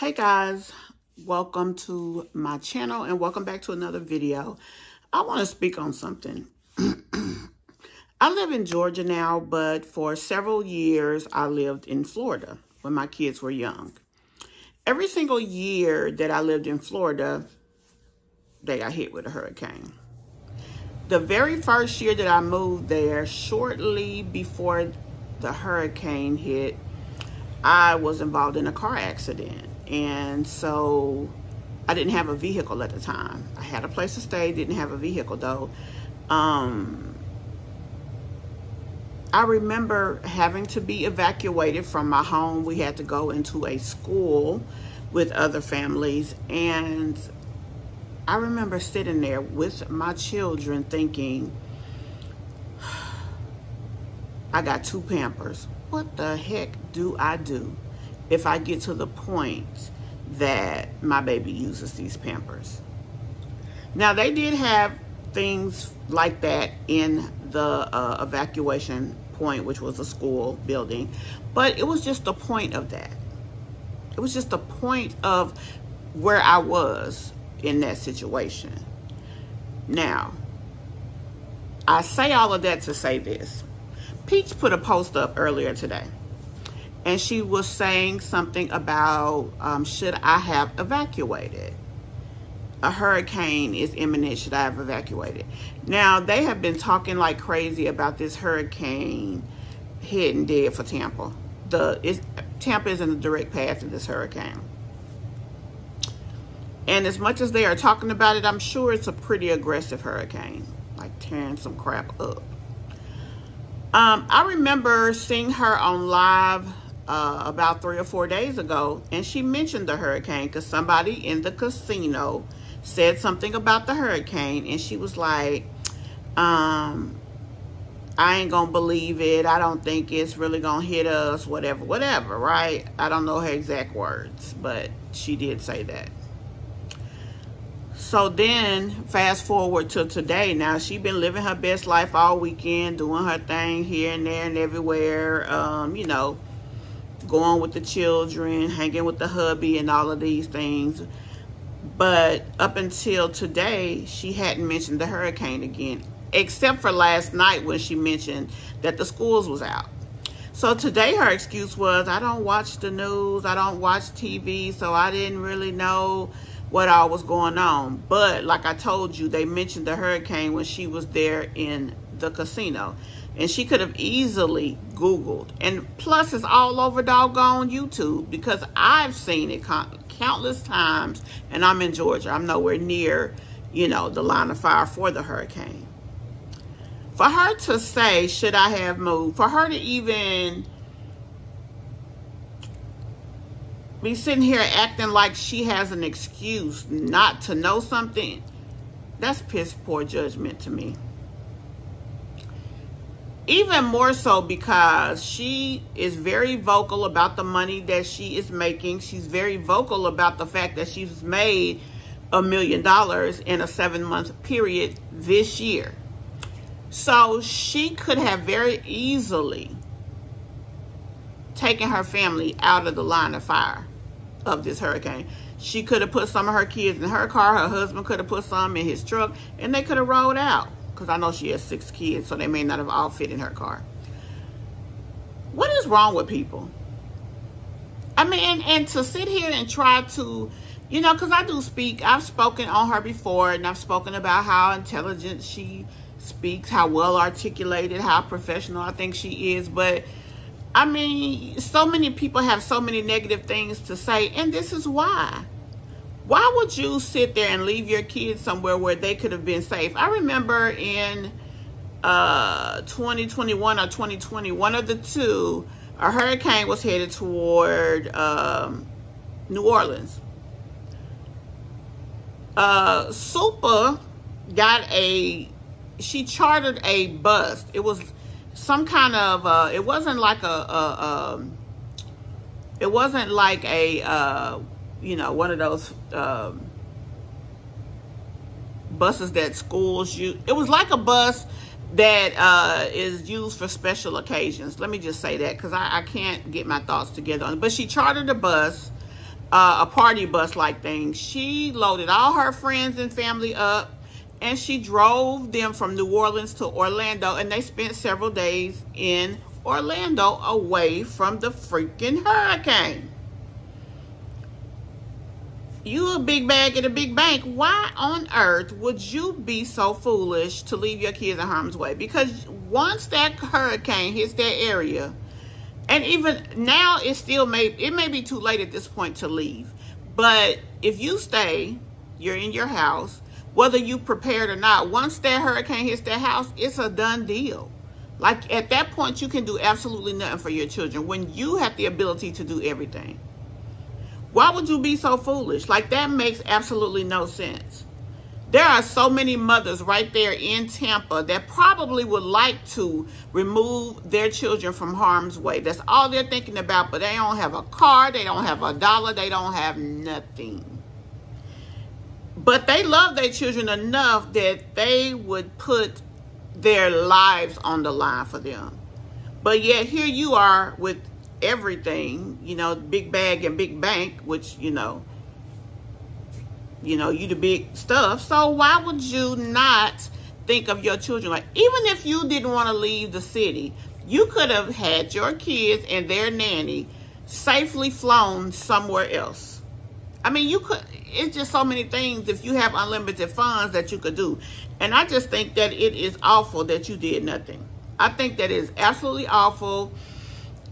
Hey guys, welcome to my channel and welcome back to another video. I want to speak on something. I live in Georgia now, but for several years I lived in Florida when my kids were young. Every single year that I lived in Florida, they got hit with a hurricane. The very first year that I moved there, shortly before the hurricane hit, I was involved in a car accident and so I didn't have a vehicle at the time. I had a place to stay, didn't have a vehicle though. Um, I remember having to be evacuated from my home. We had to go into a school with other families. And I remember sitting there with my children thinking, I got two Pampers. What the heck do I do? If I get to the point that my baby uses these Pampers. Now, they did have things like that in the uh, evacuation point, which was a school building, but it was just the point of that. It was just the point of where I was in that situation. Now, I say all of that to say this. Peach put a post up earlier today and she was saying something about um, should I have evacuated? A hurricane is imminent. Should I have evacuated? Now, they have been talking like crazy about this hurricane hitting dead for Tampa. The Tampa is in the direct path of this hurricane. And as much as they are talking about it, I'm sure it's a pretty aggressive hurricane, like tearing some crap up. Um, I remember seeing her on live uh, about three or four days ago, and she mentioned the hurricane because somebody in the casino said something about the hurricane, and she was like, um, I ain't gonna believe it. I don't think it's really gonna hit us, whatever, whatever, right? I don't know her exact words, but she did say that. So then, fast forward to today. Now, she been living her best life all weekend, doing her thing here and there and everywhere. Um, you know, going with the children, hanging with the hubby and all of these things. But up until today, she hadn't mentioned the hurricane again, except for last night when she mentioned that the schools was out. So today her excuse was, I don't watch the news, I don't watch TV, so I didn't really know what all was going on. But like I told you, they mentioned the hurricane when she was there in the casino. And she could have easily Googled. And plus, it's all over doggone YouTube because I've seen it countless times. And I'm in Georgia. I'm nowhere near, you know, the line of fire for the hurricane. For her to say, should I have moved? For her to even be sitting here acting like she has an excuse not to know something, that's piss poor judgment to me even more so because she is very vocal about the money that she is making. She's very vocal about the fact that she's made a million dollars in a seven month period this year. So she could have very easily taken her family out of the line of fire of this hurricane. She could have put some of her kids in her car. Her husband could have put some in his truck and they could have rolled out because I know she has six kids, so they may not have all fit in her car. What is wrong with people? I mean, and, and to sit here and try to, you know, because I do speak, I've spoken on her before, and I've spoken about how intelligent she speaks, how well articulated, how professional I think she is, but I mean, so many people have so many negative things to say, and this is why why would you sit there and leave your kids somewhere where they could have been safe? I remember in uh, 2021 or 2020, one of the two, a hurricane was headed toward um, New Orleans. Uh, Super got a, she chartered a bus. It was some kind of, uh, it wasn't like a, a um, it wasn't like a, uh, you know, one of those um, buses that schools use. It was like a bus that uh, is used for special occasions. Let me just say that because I, I, can't get my thoughts together on it. But she chartered a bus uh, a party bus like thing. She loaded all her friends and family up and she drove them from New Orleans to Orlando and they spent several days in Orlando away from the freaking hurricane. You a big bag in a big bank. Why on earth would you be so foolish to leave your kids in harm's way? Because once that hurricane hits that area, and even now it still may it may be too late at this point to leave. But if you stay, you're in your house, whether you prepared or not, once that hurricane hits that house, it's a done deal. Like at that point, you can do absolutely nothing for your children when you have the ability to do everything. Why would you be so foolish? Like that makes absolutely no sense. There are so many mothers right there in Tampa that probably would like to remove their children from harm's way. That's all they're thinking about, but they don't have a car, they don't have a dollar, they don't have nothing. But they love their children enough that they would put their lives on the line for them. But yet here you are with everything, you know, big bag and big bank, which, you know, you know, you the big stuff. So why would you not think of your children? Like, even if you didn't want to leave the city, you could have had your kids and their nanny safely flown somewhere else. I mean, you could, it's just so many things if you have unlimited funds that you could do. And I just think that it is awful that you did nothing. I think that is absolutely awful.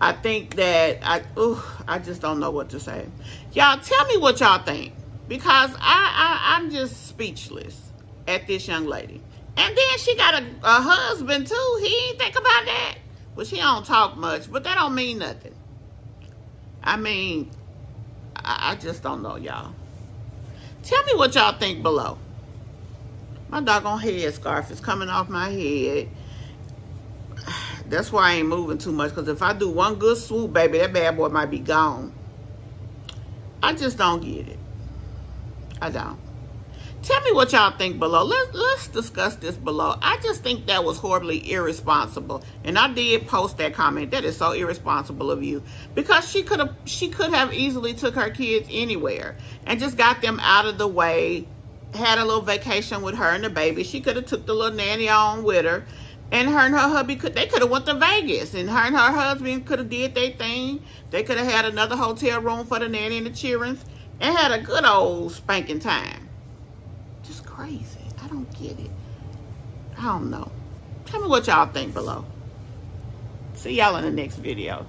I think that I, ooh, I just don't know what to say. Y'all tell me what y'all think because I, I I'm just speechless at this young lady. And then she got a, a husband too. He ain't think about that. Well, she don't talk much, but that don't mean nothing. I mean, I, I just don't know, y'all. Tell me what y'all think below. My doggone head scarf is coming off my head. That's why I ain't moving too much. Because if I do one good swoop, baby, that bad boy might be gone. I just don't get it. I don't. Tell me what y'all think below. Let's let's discuss this below. I just think that was horribly irresponsible. And I did post that comment. That is so irresponsible of you. Because she could have she could have easily took her kids anywhere and just got them out of the way. Had a little vacation with her and the baby. She could have took the little nanny on with her. And her and her hubby could they could have went to Vegas and her and her husband could have did their thing. They could have had another hotel room for the nanny and the children and had a good old spanking time. Just crazy. I don't get it. I don't know. Tell me what y'all think below. See y'all in the next video.